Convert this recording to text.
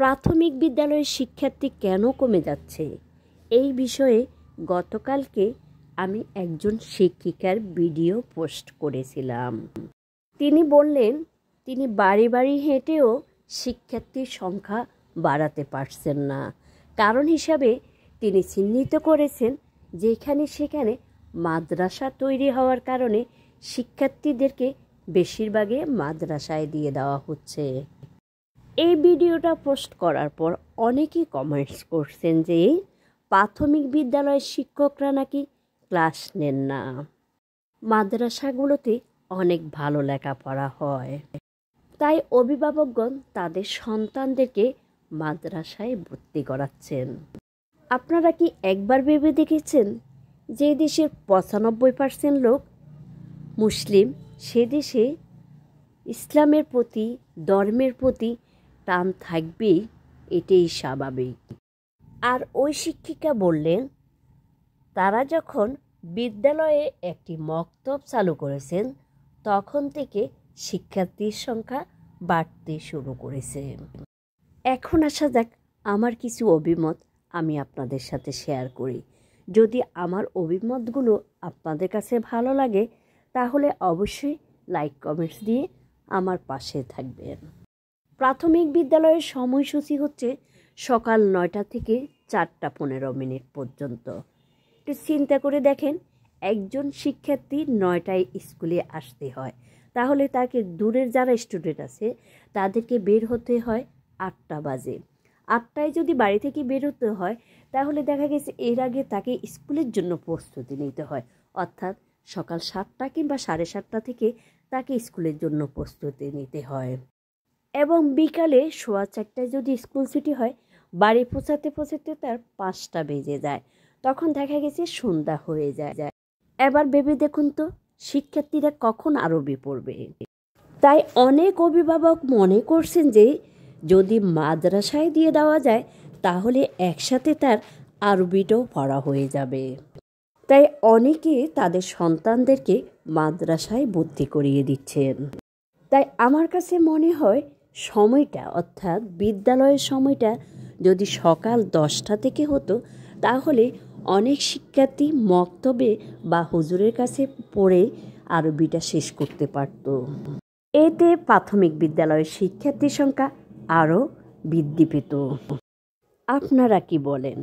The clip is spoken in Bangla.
প্রাথমিক বিদ্যালয়ের শিক্ষার্থী কেন কমে যাচ্ছে? এই বিষয়ে গতকালকে আমি একজন শিক্ষিকার ভিডিও পোস্ট করেছিলাম। তিনি বললেন, তিনি বাড়ি বাড়ি হেঁটেও শিক্ষার্থীর সংখ্যা বাড়াতে পারছেন না। কারণ হিসাবে তিনি চিহ্নিত করেছেন যেখানে সেখানে মাদ্রাসা তৈরি হওয়ার কারণে শিক্ষার্থীদেরকে বেশিরভাগে মাদ্রাসায় দিয়ে দেওয়া হচ্ছে। এই ভিডিওটা পোস্ট করার পর অনেকেই কমেন্টস করছেন যে, প্রাথমিক বিদ্যালয়ের শিক্ষকরা নাকি ক্লাস নেন না। মাদ্রাসাগুলোতে অনেক ভালো লেখাপড়া হয়। তাই অভিভাবকগণ তাদের সন্তানদেরকে মাদ্রাসায় ভর্তি করাচ্ছেন। আপনারা কি একবার ভেবে দেখেছেন যে দেশের পঁচানব্বই পার্সেন্ট লোক মুসলিম? সে দেশে ইসলামের প্রতি, ধর্মের প্রতি টান থাকবেই, এটাই স্বাভাবিক। আর ওই শিক্ষিকা বললেন, তারা যখন বিদ্যালয়ে একটি মক্তব চালু করেছেন, তখন থেকে শিক্ষার্থীর সংখ্যা বাড়তে শুরু করেছে। এখন আসা যাক, আমার কিছু অভিমত আমি আপনাদের সাথে শেয়ার করি। যদি আমার অভিমতগুলো আপনাদের কাছে ভালো লাগে, তাহলে অবশ্যই লাইক, কমেন্টস দিয়ে আমার পাশে থাকবেন। প্রাথমিক বিদ্যালয়ের সময়সূচি হচ্ছে সকাল নয়টা থেকে চারটা পনেরো মিনিট পর্যন্ত। একটু চিন্তা করে দেখেন, একজন শিক্ষার্থী নয়টায় স্কুলে আসতে হয়। তাহলে তাকে দূরের যারা স্টুডেন্ট আছে, তাদেরকে বের হতে হয় আটটা বাজে। আটটায় যদি বাড়ি থেকে বের হতে হয়, তাহলে দেখা গেছে এর আগে তাকে স্কুলের জন্য প্রস্তুতি নিতে হয়। অর্থাৎ সকাল সাতটা কিংবা সাড়ে সাতটা থেকে তাকে স্কুলের জন্য প্রস্তুতি নিতে হয়। এবং বিকালে সোয়া চারটায় যদি স্কুল ছুটি হয়, বাড়ি পৌঁছাতে পৌঁছাতে তার পাঁচটা বেজে যায়। তখন দেখা গেছে সন্ধ্যা হয়ে যায়। যায় এবার ভেবে দেখুন তো, শিক্ষার্থীরা কখন আরবি পড়বে তাই অনেক অভিভাবক মনে করছেন যে, যদি মাদ্রাসায় দিয়ে দেওয়া যায়, তাহলে একসাথে তার আরবিটাও পড়া হয়ে যাবে। তাই অনেকে তাদের সন্তানদেরকে মাদ্রাসায় ভর্তি করিয়ে দিচ্ছেন। তাই আমার কাছে মনে হয় সময়টা, অর্থাৎ বিদ্যালয়ের সময়টা যদি সকাল দশটা থেকে হতো, তাহলে অনেক শিক্ষার্থী মক্তবে বা হুজুরের কাছে পড়ে আরবিটা শেষ করতে পারত। এতে প্রাথমিক বিদ্যালয়ের শিক্ষার্থীর সংখ্যা আরও বৃদ্ধি পেত। আপনারা কি বলেন?